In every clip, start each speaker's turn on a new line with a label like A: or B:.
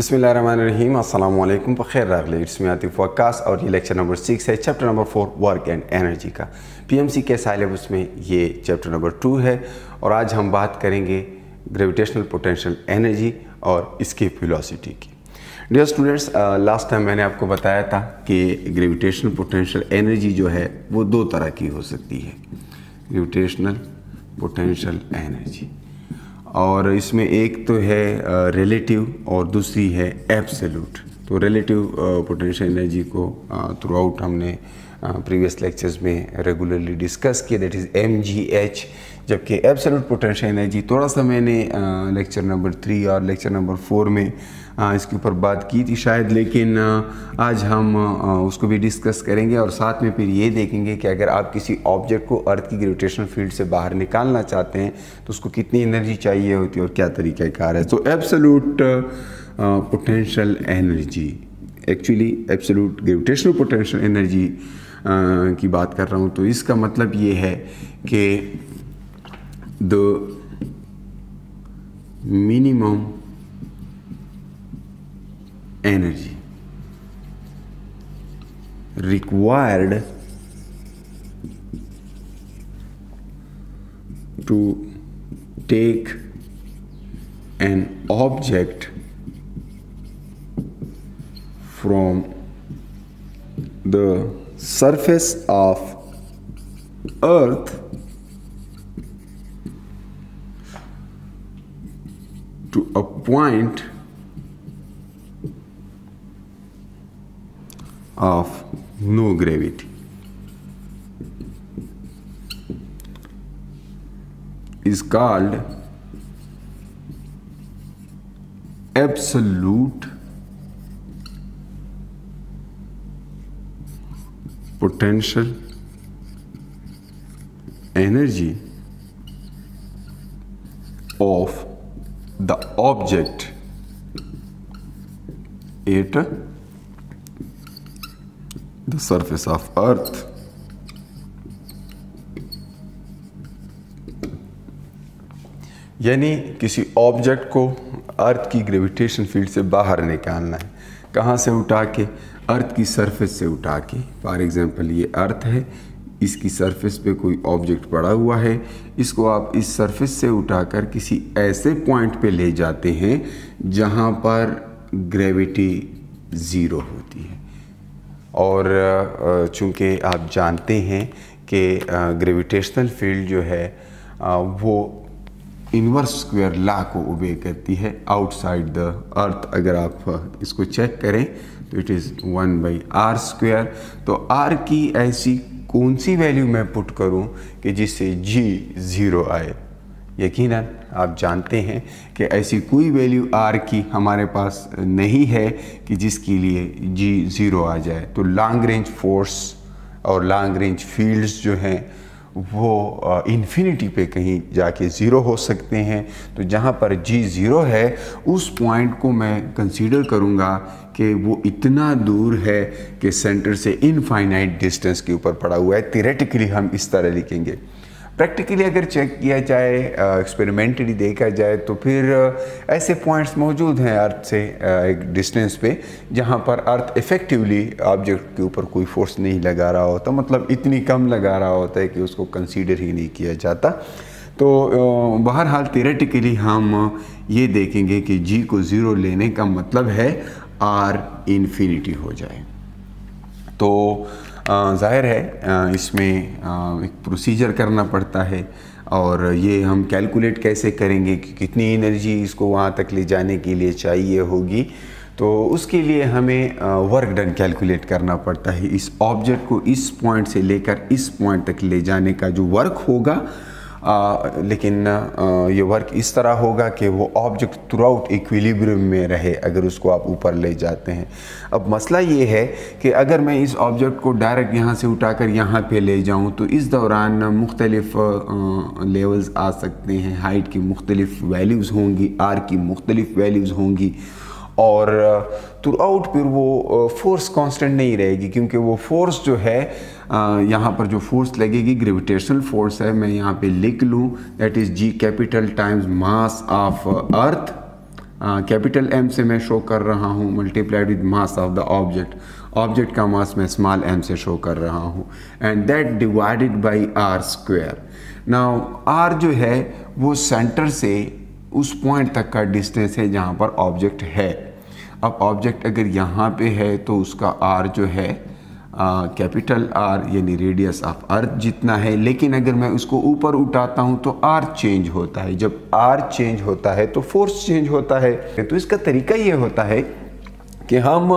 A: बिस्मिल्लाहिर्रहमानिर्रहीम। अस्सलाम वालेकुम खैर रागले इट्स आतिफ वक्कास और ये लेक्चर नंबर सिक्स है, chapter number four, work and energy का। पीएमसी के सिलेबस में ये चैप्टर नंबर टू है और आज हम बात करेंगे ग्रेविटेशनल पोटेंशियल एनर्जी और इसकी वेलोसिटी की। डियर स्टूडेंट्स लास्ट टाइम मैंने आपको बताया था कि ग्रेविटेशनल पोटेंशियल एनर्जी जो है, वो दो तरह की हो सकती है। Gravitational potential energy. और इसमें एक तो है रिलेटिव और दूसरी है एब्सोल्यूट तो रिलेटिव पोटेंशियल एनर्जी को थ्रू आउट हमने प्रीवियस लेक्चर्स में रेगुलरली डिस्कस किया. That is M G H जबकि एब्सोल्यूट पोटेंशियल एनर्जी थोड़ा सा मैंने लेक्चर नंबर थ्री और लेक्चर नंबर फोर में इसके ऊपर बात की थी शायद, लेकिन आज हम उसको भी डिस्कस करेंगे और साथ में फिर ये देखेंगे कि अगर आप किसी ऑब्जेक्ट को अर्थ की ग्रेविटेशनल फ़ील्ड से बाहर निकालना चाहते हैं तो उसको कितनी एनर्जी चाहिए होती है और क्या तरीका कार है तो absolute potential energy actually absolute gravitational potential energy की बात कर रहा हूँ। तो इसका मतलब ये है कि the minimum energy required to take an object from the surface of earth to a point of no gravity. is called absolute potential energy of the object at the surface of earth. यानी किसी object को अर्थ की gravitation field से बाहर निकालना है। कहाँ से उठा के अर्थ की सरफेस से उठा के फॉर एग्ज़ाम्पल ये अर्थ है। इसकी सरफेस पे कोई ऑब्जेक्ट पड़ा हुआ है। इसको आप इस सरफेस से उठाकर किसी ऐसे पॉइंट पे ले जाते हैं जहाँ पर ग्रेविटी ज़ीरो होती है। और चूँकि आप जानते हैं कि ग्रेविटेशनल फ़ील्ड जो है वो इन्वर्स स्क्वायर ला को ओबे करती है आउटसाइड द अर्थ अगर आप इसको चेक करें तो it is one by R square तो आर की ऐसी कौन सी वैल्यू मैं पुट करूँ कि जिससे जी ज़ीरो आए? यकीनन? आप जानते हैं कि ऐसी कोई वैल्यू आर की हमारे पास नहीं है कि जिसके लिए जी ज़ीरो आ जाए। तो लॉन्ग रेंज फोर्स और लॉन्ग रेंज फील्ड्स जो हैं, वो इन्फिनिटी पे कहीं जाके ज़ीरो हो सकते हैं। तो जहाँ पर जी ज़ीरो है, उस पॉइंट को मैं कंसीडर करूँगा कि वो इतना दूर है कि सेंटर से इनफाइनाइट डिस्टेंस के ऊपर पड़ा हुआ है। थिरेटिकली हम इस तरह लिखेंगे। प्रैक्टिकली अगर चेक किया जाए एक्सपेरिमेंटली देखा जाए तो फिर ऐसे पॉइंट्स मौजूद हैं अर्थ से एक डिस्टेंस पे, जहाँ पर अर्थ इफ़ेक्टिवली ऑब्जेक्ट के ऊपर कोई फोर्स नहीं लगा रहा होता। मतलब इतनी कम लगा रहा होता है कि उसको कंसीडर ही नहीं किया जाता। तो बहरहाल थिरेटिकली हम ये देखेंगे कि जी को ज़ीरो लेने का मतलब है आर इन्फिनिटी हो जाए। तो ज़ाहिर है इसमें एक प्रोसीजर करना पड़ता है और ये हम कैलकुलेट कैसे करेंगे कि कितनी एनर्जी इसको वहाँ तक ले जाने के लिए चाहिए होगी। तो उसके लिए हमें वर्क डन कैलकुलेट करना पड़ता है। इस ऑब्जेक्ट को इस पॉइंट से लेकर इस पॉइंट तक ले जाने का जो वर्क होगा आ, लेकिन आ, ये वर्क इस तरह होगा कि वो ऑब्जेक्ट थ्रू आउट इक्विलिब्रियम में रहे अगर उसको आप ऊपर ले जाते हैं। अब मसला ये है कि अगर मैं इस ऑब्जेक्ट को डायरेक्ट यहाँ से उठाकर यहाँ पे ले जाऊँ तो इस दौरान मुख्तलिफ़ लेवल्स आ सकते हैं। हाइट की मुख्तलिफ़ वैल्यूज़ होंगी आर की मुख्तलिफ़ वैल्यूज़ होंगी। और थ्रू आउट फिर वो फोर्स कांस्टेंट नहीं रहेगी, क्योंकि वो फोर्स जो है यहाँ पर जो फोर्स लगेगी ग्रेविटेशनल फोर्स है, मैं यहाँ पे लिख लूँ that is G capital times mass of Earth capital M से मैं शो कर रहा हूँ multiplied with mass of the object object का मास मैं स्मॉल एम से शो कर रहा हूँ and that divided by R square now R जो है, वो सेंटर से, उस पॉइंट तक का डिस्टेंस है जहाँ पर ऑब्जेक्ट है। अब ऑब्जेक्ट अगर यहाँ पे है तो उसका आर जो है कैपिटल आर यानी रेडियस ऑफ़ अर्थ जितना है। लेकिन अगर मैं उसको ऊपर उठाता हूँ तो आर चेंज होता है। जब आर चेंज होता है तो फोर्स चेंज होता है। तो इसका तरीका ये होता है कि हम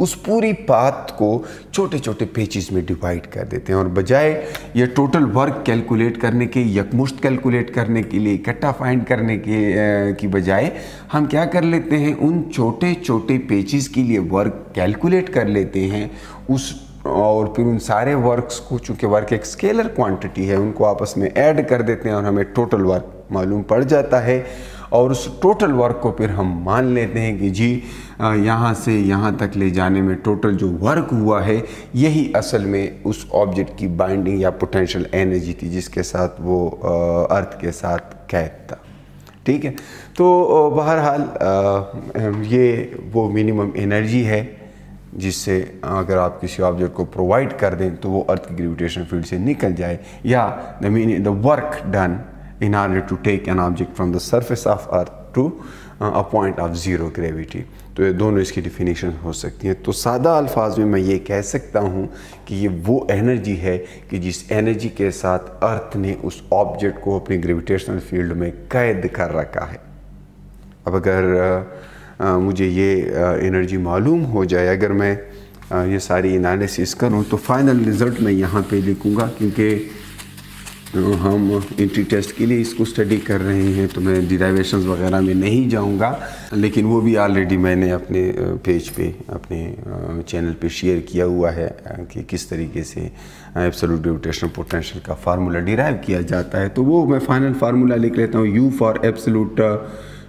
A: उस पूरी पाथ को छोटे छोटे पेचिस में डिवाइड कर देते हैं। और बजाय ये टोटल वर्क कैलकुलेट करने के, यकमुश्त कैलकुलेट करने के लिए, इकट्ठा फाइंड करने के की बजाय हम क्या कर लेते हैं? उन छोटे छोटे पेचिस के लिए वर्क कैलकुलेट कर लेते हैं। उस, और फिर उन सारे वर्क्स को, चूँकि वर्क एक स्केलर क्वांटिटी है, उनको आपस में ऐड कर देते हैं और हमें टोटल वर्क मालूम पड़ जाता है। और उस टोटल वर्क को फिर हम मान लेते हैं कि जी यहाँ से यहाँ तक ले जाने में टोटल जो वर्क हुआ है, यही असल में उस ऑब्जेक्ट की बाइंडिंग या पोटेंशियल एनर्जी थी जिसके साथ वो अर्थ के साथ कैद था। ठीक है? तो बहरहाल ये वो मिनिमम एनर्जी है जिससे अगर आप किसी ऑब्जेक्ट को प्रोवाइड कर दें तो वो अर्थ की ग्रेविटेशन फ़ील्ड से निकल जाए या the mean the work done in order to take an object from the surface of Earth to a point of zero gravity तो ये दोनों इसकी डिफिनीशन हो सकती हैं। तो सादा अल्फाज में मैं ये कह सकता हूँ कि ये वो एनर्जी है कि जिस एनर्जी के साथ अर्थ ने उस ऑब्जेक्ट को अपनी ग्रेविटेशनल फ़ील्ड में कैद कर रखा है। अब अगर आ, आ, मुझे ये आ, एनर्जी मालूम हो जाए अगर मैं आ, ये सारी एनालिसिस करूँ तो फाइनल रिज़ल्ट मैं यहाँ पे लिखूँगा क्योंकि हम इंट्री टेस्ट के लिए इसको स्टडी कर रहे हैं तो मैं डिराइवेशंस वगैरह में नहीं जाऊँगा लेकिन वो भी ऑलरेडी मैंने अपने पेज पे अपने चैनल पे शेयर किया हुआ है कि किस तरीके से एब्सोल्यूट ग्रेविटेशनल पोटेंशियल का फार्मूला डिराइव किया जाता है। तो वो मैं फाइनल फार्मूला लिख लेता हूँ U for absolute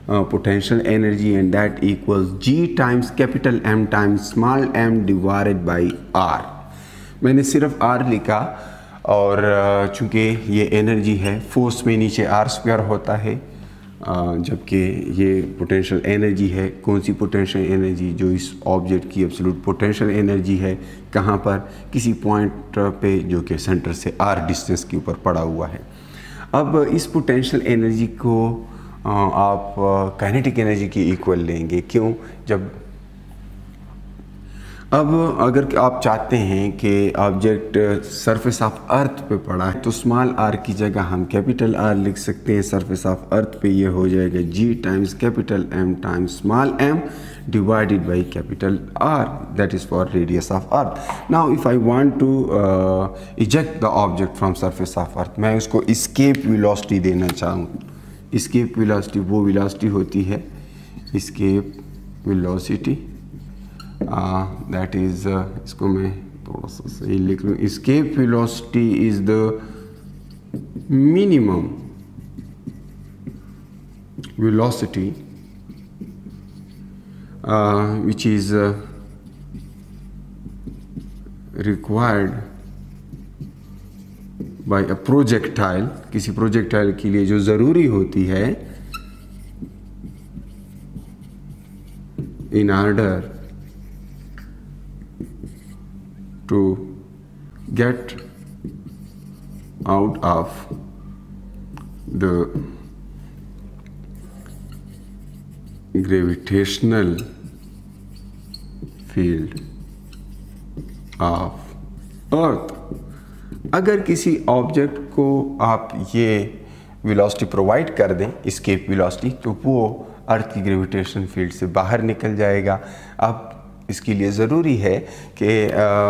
A: uh, energy and and that G times capital M times small M m by R मैंने सिर्फ़ आर लिखा और चूँकि ये एनर्जी है फोर्स में नीचे आर स्क्वायर होता है जबकि ये पोटेंशियल एनर्जी है, कौन सी पोटेंशियल एनर्जी जो इस ऑब्जेक्ट की एब्सोल्यूट पोटेंशियल एनर्जी है, कहाँ पर, किसी पॉइंट पे जो कि सेंटर से आर डिस्टेंस के ऊपर पड़ा हुआ है। अब इस पोटेंशियल एनर्जी को आप काइनेटिक एनर्जी की इक्वल लेंगे। क्यों? जब अब अगर आप चाहते हैं कि ऑब्जेक्ट सरफेस ऑफ़ अर्थ पे पड़ा है तो स्मॉल आर की जगह हम कैपिटल आर लिख सकते हैं। सरफेस ऑफ़ अर्थ पे ये हो जाएगा G times capital M times small M divided by capital R that is for radius of Earth now if I want to eject the object from from of Earth मैं उसको escape velocity देना चाहूँ। Escape velocity वो velocity होती है। Escape velocity that is इसको मैं थोड़ा सा सही लिख लूँ। Escape velocity is the minimum uh, which is uh, required by a projectile किसी प्रोजेक्टाइल के लिए जो ज़रूरी होती है in order to get out of the gravitational field of Earth अगर किसी ऑब्जेक्ट को आप ये वेलोसिटी प्रोवाइड कर दें स्केप वेलोसिटी तो वो अर्थ की ग्रेविटेशन फ़ील्ड से बाहर निकल जाएगा। अब इसके लिए ज़रूरी है कि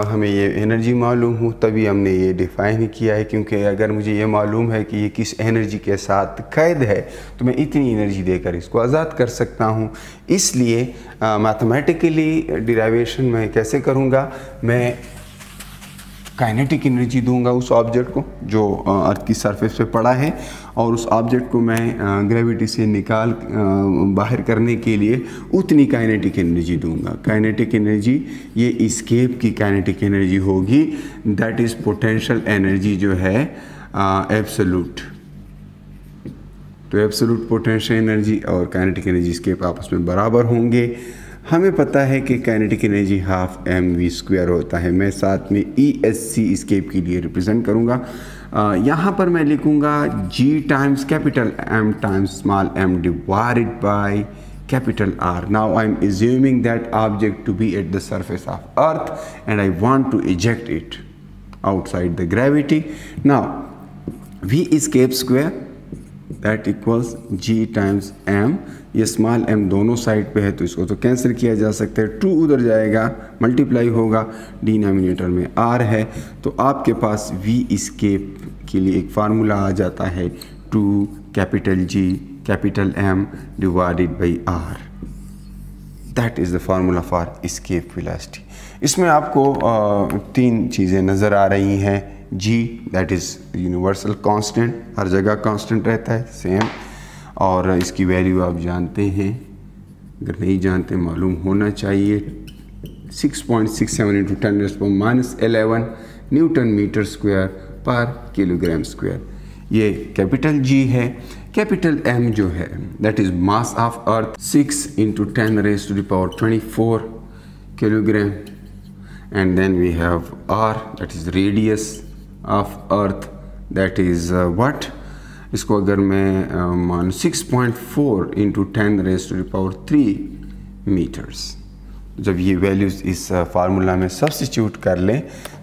A: हमें ये एनर्जी मालूम हो, तभी हमने ये डिफ़ाइन किया है। क्योंकि अगर मुझे ये मालूम है कि ये किस एनर्जी के साथ कैद है तो मैं इतनी एनर्जी देकर इसको आज़ाद कर सकता हूँ। इसलिए मैथमेटिकली डिराइवेशन मैं कैसे करूँगा? मैं काइनेटिक एनर्जी दूँगा उस ऑब्जेक्ट को, जो अर्थ की सरफेस पे पड़ा है, और उस ऑब्जेक्ट को मैं ग्रेविटी से निकाल बाहर करने के लिए उतनी काइनेटिक एनर्जी दूँगा। काइनेटिक एनर्जी ये इस्केप की काइनेटिक एनर्जी होगी। दैट इज़ पोटेंशियल एनर्जी जो है एब्सोलूट तो एब्सोलूट पोटेंशियल एनर्जी और काइनेटिक एनर्जी इसके आपस में बराबर होंगे। हमें पता है कि kinetic energy half M V square होता है। मैं साथ में ई एस सी स्केप के लिए रिप्रेजेंट करूँगा। यहाँ पर मैं लिखूँगा G times capital M times small M divide by capital R now I am assuming that object to be at the surface of Earth and I want to eject it outside the gravity now V escape square that equals G times M ये small M दोनों side पे है तो इसको तो cancel किया जा सकता है। टू उधर जाएगा मल्टीप्लाई होगा डिनोमिनेटर में आर है तो आपके पास वी स्केप के लिए एक फार्मूला आ जाता है two capital G capital M divided by R that is the formula for escape velocity इसमें आपको तीन चीज़ें नज़र आ रही हैं। G that is universal constant हर जगह कांस्टेंट रहता है सेम और इसकी वैल्यू आप जानते हैं, अगर नहीं जानते, मालूम होना चाहिए. 6.67 point six seven into ten minus eleven newton metre square per kilogram square ये कैपिटल जी है. कैपिटल एम जो है that is mass of Earth six into ten raise to the power twenty four kilogram and then we R that is radius of Earth that is what इसको अगर मैं मान six point four into ten raise to the power three metres जब ये values इस formula में substitute कर लें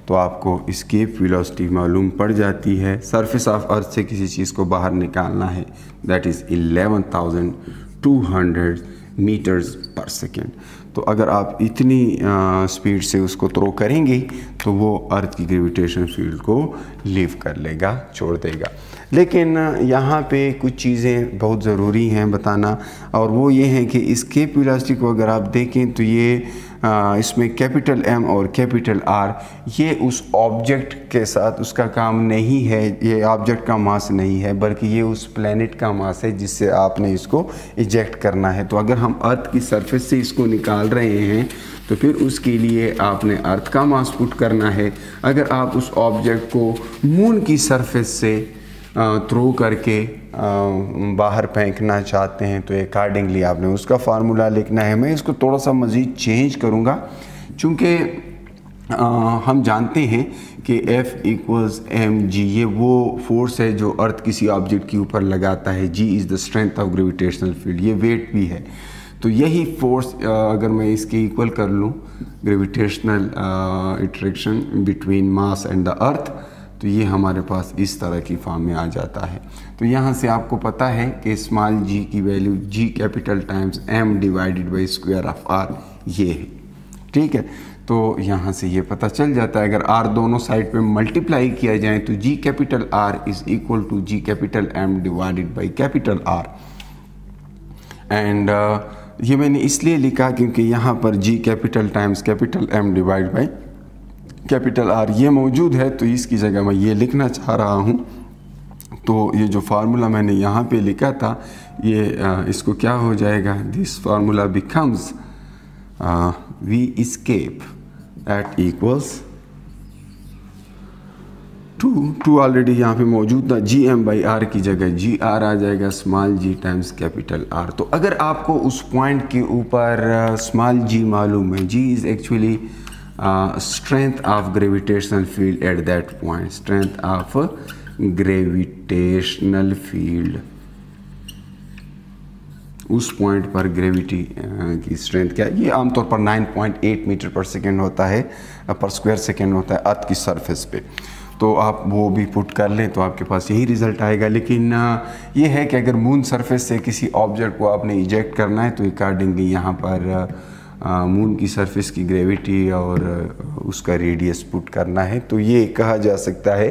A: तो आपको स्केप वेलोसिटी मालूम पड़ जाती है। सरफेस ऑफ़ अर्थ से किसी चीज़ को बाहर निकालना है। That is eleven thousand two hundred metres per second तो अगर आप इतनी स्पीड से उसको थ्रो करेंगे तो वो अर्थ की ग्रेविटेशन फ़ील्ड को लीव कर लेगा, छोड़ देगा। लेकिन यहाँ पे कुछ चीज़ें बहुत ज़रूरी हैं बताना। और वो ये हैं कि इसके प्लास्टिक को अगर आप देखें तो ये इसमें कैपिटल एम और कैपिटल आर ये उस ऑब्जेक्ट के साथ उसका काम नहीं है, ये ऑब्जेक्ट का मास नहीं है, बल्कि ये उस प्लेनेट का मास है जिससे आपने इसको इजेक्ट करना है। तो अगर हम अर्थ की सरफेस से इसको निकाल रहे हैं तो फिर उसके लिए आपने अर्थ का मास पुट करना है। अगर आप उस ऑब्जेक्ट को मून की सरफेस से थ्रो करके बाहर फेंकना चाहते हैं तो अकॉर्डिंगली आपने उसका फार्मूला लिखना है। मैं इसको थोड़ा सा मज़ीद चेंज करूँगा, चूँकि हम जानते हैं कि F इक्वल्स एम जी ये वो फोर्स है जो अर्थ किसी ऑब्जेक्ट के ऊपर लगाता है। G is the strength of gravitational field ये वेट भी है। तो यही फोर्स अगर मैं इसके इक्वल कर लूँ gravitational interaction between mass and the Earth तो ये हमारे पास इस तरह की फॉर्म में आ जाता है। तो यहाँ से आपको पता है कि स्मॉल जी की value G capital times M divided by square of R ये है। ठीक है? तो यहाँ से ये पता चल जाता है, अगर आर दोनों साइड पे मल्टीप्लाई किया जाए तो G capital R is equal to G capital M divided by capital R and ये मैंने इसलिए लिखा क्योंकि यहाँ पर G capital times capital M divide by capital R ये मौजूद है तो इसकी जगह मैं ये लिखना चाह रहा हूँ। तो ये जो फार्मूला मैंने यहाँ पे लिखा था, ये इसको क्या हो जाएगा? This formula becomes V escape at equals to two already यहाँ पे मौजूद था। जी एम बाई आर की जगह जी आर आ जाएगा small g times capital R तो अगर आपको उस पॉइंट के ऊपर स्मॉल जी मालूम है g is actually strength of gravitational field at that point. Strength of gravitational field. उस पॉइंट पर ग्रेविटी की स्ट्रेंथ क्या? ये आमतौर पर 9.8 मीटर पर सेकेंड होता है पर स्क्वायर सेकेंड होता है अर्थ की सरफेस पे। तो आप वो भी पुट कर लें तो आपके पास यही रिज़ल्ट आएगा। लेकिन ये है कि अगर मून सरफेस से किसी ऑब्जेक्ट को आपने इजेक्ट करना है तो अकॉर्डिंगली यहाँ पर मून की सरफेस की ग्रेविटी और उसका रेडियस पुट करना है। तो ये कहा जा सकता है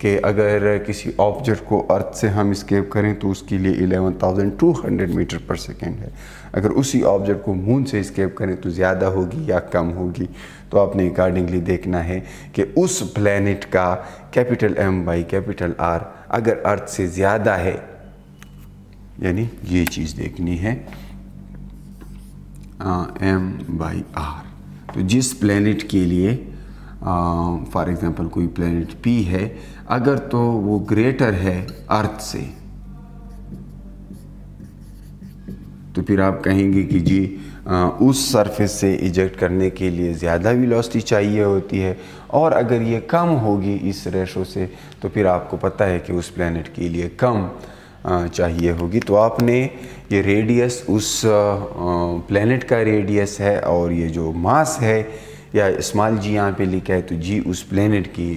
A: कि अगर किसी ऑब्जेक्ट को अर्थ से हम स्केप करें तो उसके लिए 11,200 मीटर पर सेकेंड है। अगर उसी ऑब्जेक्ट को मून से स्केप करें तो ज़्यादा होगी या कम होगी। तो आपने अकॉर्डिंगली देखना है कि उस प्लैनेट का capital M by capital R अगर अर्थ से ज़्यादा है यानी ये चीज़ देखनी है। M by R. तो जिस प्लेनेट के लिए फॉर एग्ज़ाम्पल कोई प्लेनेट पी है अगर तो वो ग्रेटर है अर्थ से। तो फिर आप कहेंगे कि जी आ, उस सरफेस से इजेक्ट करने के लिए ज़्यादा वेलोसिटी चाहिए होती है और अगर ये कम होगी इस रेशो से तो फिर आपको पता है कि उस प्लानट के लिए कम चाहिए होगी। तो आपने ये रेडियस, उस प्लेनेट का रेडियस है और ये जो मास है, या इस्माल जी यहाँ पे लिखा है तो जी उस प्लेनेट की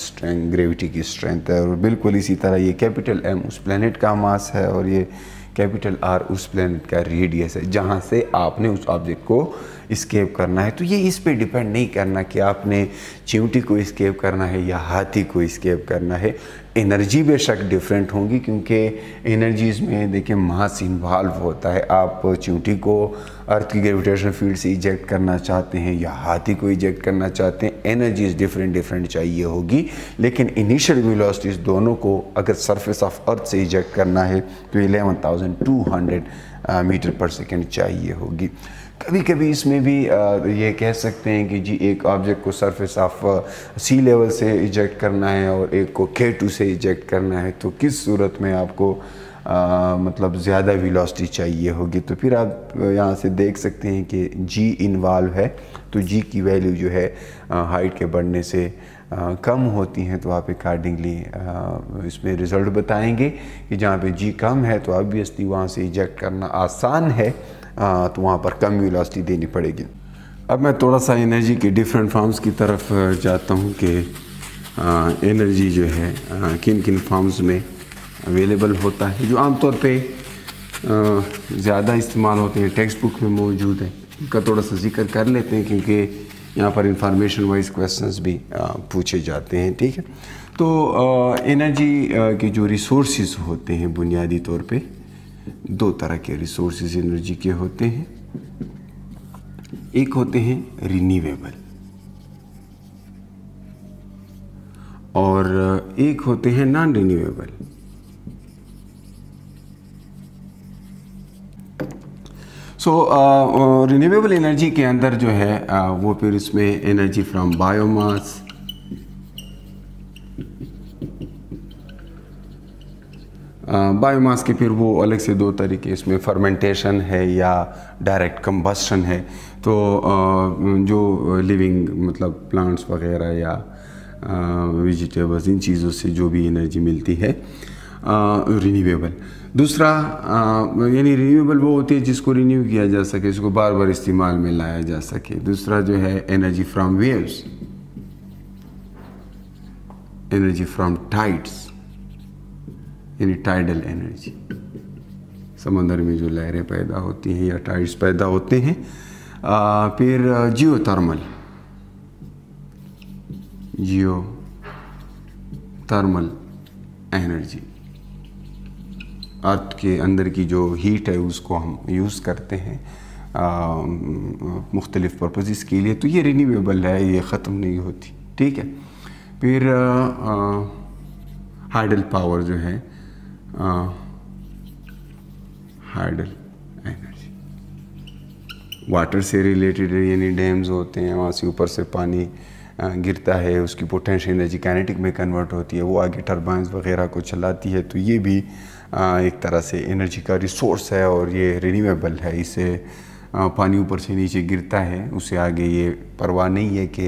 A: स्ट्रेंथ ग्रेविटी की स्ट्रेंथ है। और बिल्कुल इसी तरह ये कैपिटल एम उस प्लेनेट का मास है और ये कैपिटल आर उस प्लेनेट का रेडियस है, जहाँ से आपने उस ऑब्जेक्ट को इस्केप करना है। तो ये इस पे डिपेंड नहीं करना कि आपने चिमटी को इस्केप करना है या हाथी को इस्केप करना है। एनर्जी बेशक डिफरेंट होंगी क्योंकि एनर्जीज में देखिए मास इन्वॉल्व होता है। आप चिमटी को अर्थ की ग्रेविटेशन फ़ील्ड से इजेक्ट करना चाहते हैं या हाथी को इजेक्ट करना चाहते हैं एनर्जीज डिफरेंट डिफरेंट चाहिए होगी। लेकिन इनिशियल वेलोसिटीज दोनों को अगर सरफेस ऑफ़ अर्थ से इजेक्ट करना है तो eleven thousand two hundred metre per second चाहिए होगी। कभी कभी इसमें भी ये कह सकते हैं कि जी एक ऑब्जेक्ट को सरफेस ऑफ़ सी लेवल से इजेक्ट करना है और एक को के टू से इजेक्ट करना है तो किस सूरत में आपको आ, मतलब ज़्यादा वेलोसिटी चाहिए होगी? तो फिर आप यहाँ से देख सकते हैं कि जी इन्वॉल्व है तो जी की वैल्यू जो है हाइट के बढ़ने से आ, कम होती हैं तो आप अकॉर्डिंगली इसमें रिज़ल्ट बताएँगे कि जहाँ पे जी कम है तो ऑब्वियसली वहाँ से इजेक्ट करना आसान है। तो वहाँ पर कम वेलोसिटी देनी पड़ेगी। अब मैं थोड़ा सा एनर्जी के डिफरेंट फॉर्म्स की तरफ़ जाता हूँ कि एनर्जी जो है आ, किन किन फॉर्म्स में अवेलेबल होता है जो आमतौर पे ज़्यादा इस्तेमाल होते हैं। टेक्स्ट बुक में मौजूद है। उनका थोड़ा सा ज़िक्र कर लेते हैं क्योंकि यहाँ पर इंफॉर्मेशन वाइज क्वेश्चंस भी पूछे जाते हैं ठीक है? तो एनर्जी के जो रिसोर्स होते हैं बुनियादी तौर पे दो तरह के रिसोर्सेज एनर्जी के होते हैं। एक होते हैं रिन्यूएबल और एक होते हैं non renewable so renewable energy के अंदर जो है uh, वो फिर इसमें एनर्जी फ्रॉम बायोमास बायोमास के फिर वो अलग से दो तरीके, इसमें फर्मेंटेशन है या डायरेक्ट कंबस्शन है। तो जो लिविंग मतलब प्लांट्स वगैरह या वेजिटेबल्स इन चीज़ों से जो भी एनर्जी मिलती है रिन्यूएबल दूसरा यानी रिन्यूएबल वो होती है जिसको रिन्यू किया जा सके इसको बार बार इस्तेमाल में लाया जा सके। दूसरा जो है energy from waves energy from tides यानी टाइडल एनर्जी समंदर में जो लहरें पैदा होती हैं या टाइड्स पैदा होते हैं आ, फिर geothermal geothermal energy earth के अंदर की जो हीट है उसको हम यूज़ करते हैं मुख्तलिफ़ पर्पज़ के लिए। तो ये रिन्यूएबल है ये ख़त्म नहीं होती ठीक है? फिर हाइडल पावर जो है हाइडल एनर्जी वाटर से रिलेटेड यानी डैम्स होते हैं, वहाँ से ऊपर से पानी गिरता है, उसकी पोटेंशियल एनर्जी कैनेटिक में कन्वर्ट होती है, वो आगे टर्बाइंस वगैरह को चलाती है तो ये भी एक तरह से एनर्जी का रिसोर्स है और ये रिन्यूएबल है। इसे पानी ऊपर से नीचे गिरता है, उसे आगे ये परवाह नहीं है कि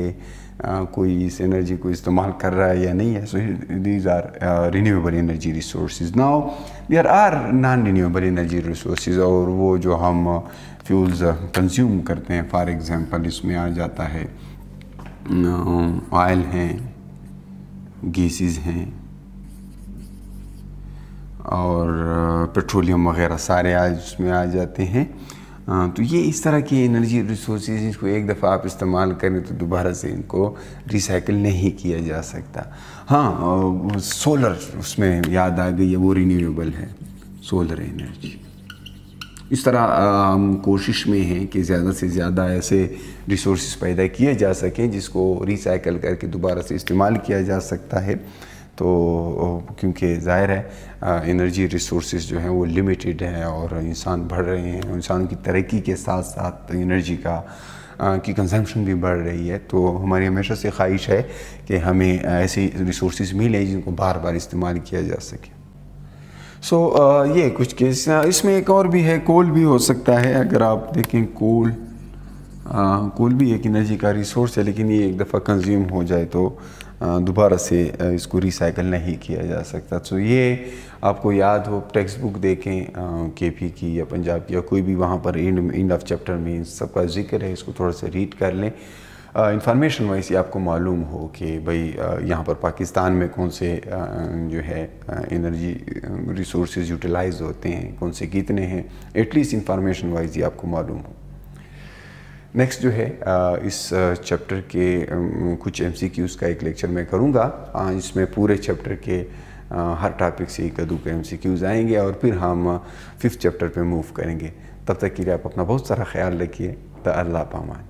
A: कोई इस एनर्जी को इस्तेमाल कर रहा है या नहीं है so these are renewable energy resource now there are non renewable energy resource और वो जो हम फ्यूल्स कंज्यूम करते हैं फॉर एग्ज़ाम्पल इसमें आ जाता है ऑयल हैं गैसेस हैं, और पेट्रोलियम वगैरह सारे आज उसमें आ जाते हैं। हाँ तो ये इस तरह की एनर्जी रिसोर्स इसको एक दफ़ा आप इस्तेमाल करें तो दोबारा से इनको रिसाइकिल नहीं किया जा सकता। हाँ सोलर उसमें याद आ गई है, वो रिन्यूएबल है सोलर एनर्जी इस तरह हम कोशिश में हैं कि ज़्यादा से ज़्यादा ऐसे रिसोर्स पैदा किए जा सकें जिसको रिसाइकल करके दोबारा से इस्तेमाल किया जा सकता है। तो क्योंकि ज़ाहिर है एनर्जी रिसोर्स जो हैं वो लिमिटेड हैं और इंसान बढ़ रहे हैं। इंसानों की तरक्की के साथ साथ एनर्जी का की कंजम्पशन भी बढ़ रही है। तो हमारी हमेशा से ख्वाहिश है कि हमें ऐसे रिसोर्स मिले जिनको बार बार इस्तेमाल किया जा सके। सो so, ये कुछ केस इसमें एक और भी है कोल भी हो सकता है। अगर आप देखें कोल कोल भी एक एनर्जी का रिसोर्स है लेकिन ये एक दफ़ा कंज्यूम हो जाए तो दोबारा से इसको रिसाइकल नहीं किया जा सकता। तो ये आपको याद हो टेक्स्ट बुक देखें के पी की या पंजाब की या कोई भी वहाँ पर इंड इंड ऑफ़ चैप्टर में सबका ज़िक्र है, इसको थोड़ा सा रीड कर लें। इंफॉर्मेशन वाइज ये आपको मालूम हो कि भाई यहाँ पर पाकिस्तान में कौन से जो है एनर्जी रिसोर्स यूटिलाइज होते हैं, कौन से कितने हैं एटलीस्ट इंफॉर्मेशन वाइज ये आपको मालूम हो। नेक्स्ट जो है इस चैप्टर के कुछ एम का एक लेक्चर मैं करूँगा। इसमें पूरे चैप्टर के हर टॉपिक से एक अदू के एम आएँगे और फिर हम फिफ्थ चैप्टर पे मूव करेंगे। तब तक के लिए आप अपना बहुत सारा ख्याल रखिए। तो अल्लाह पामान।